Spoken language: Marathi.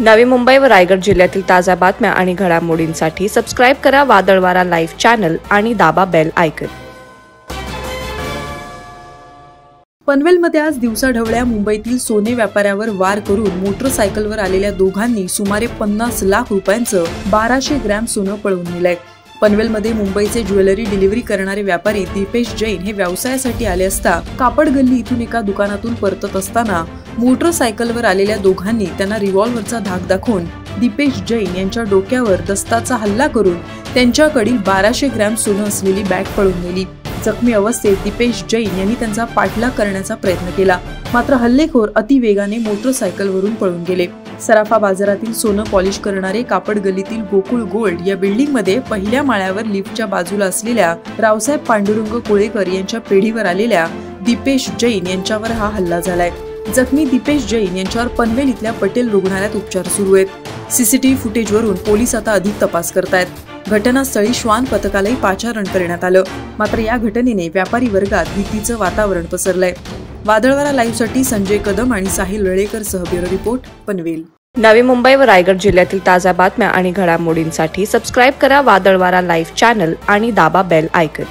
नवी मुंबई व रायगड जिल्ह्यातील ताज्या बातम्या आणि घडामोडींसाठी सबस्क्राईब करा वादळवारा लाईव्ह चॅनल आणि दाबा बेल आयकन पनवेलमध्ये आज दिवसाढवळ्या मुंबईतील सोने व्यापाऱ्यावर वार करून मोटरसायकलवर आलेल्या दोघांनी सुमारे पन्नास लाख रुपयांचं बाराशे ग्रॅम सोनं पळवून नेलंय. पनवेलमध्ये मुंबईचे ज्वेलरी डिलिव्हरी करणारे व्यापारी दीपेश जैन हे व्यवसायासाठी आले असता कापड गल्ली इथून एका दुकानातून परतत असताना मोटरसायकलवर आलेल्या दोघांनी त्यांना रिव्हॉल्व्हरचा धाक दाखवून दीपेश जैन यांच्या डोक्यावर दस्ताचा हल्ला करून त्यांच्याकडील बाराशे ग्रॅम सोनं असलेली बॅग पळून नेली. जखमी अवस्थेत दीपेश जैन यांनी त्यांचा पाठलाग करण्याचा प्रयत्न केला. मात्र हल्लेखोर अतिवेगाने मोटरसायकलवरून पळून गेले. सराफा बाजारातील सोनं पॉलिश करणारे कापड गल्लीतील गोकुळ गोल्ड या बिल्डिंगमध्ये पहिल्या माळ्यावर लिफ्टच्या बाजूला असलेल्या रावसाहेब पांडुरंग कोळेकर यांच्या पेढीवर आलेल्या दीपेश जैन यांच्यावर हा हल्ला झालाय. जखमी दीपेश जैन यांच्यावर पनवेल इथल्या पटेल रुग्णालयात उपचार सुरू आहेत. सीसीटीव्ही फुटेजवरून पोलीस आता अधिक तपास करतायत. घटनास्थळी श्वान पथकालाही पाचारण करण्यात आलं. मात्र या घटनेने व्यापारी वर्गात भीतीचं वातावरण पसरलंय. वादळवारा लाईव्हसाठी संजय कदम आणि साहिल लळेकर सह ब्युरो रिपोर्ट पनवेल. नवी मुंबई व रायगड जिल्ह्यातील ताज्या बातम्या आणि घडामोडींसाठी सबस्क्राईब करा वादळवारा लाईव्ह चॅनल आणि दाबा बेल आयकन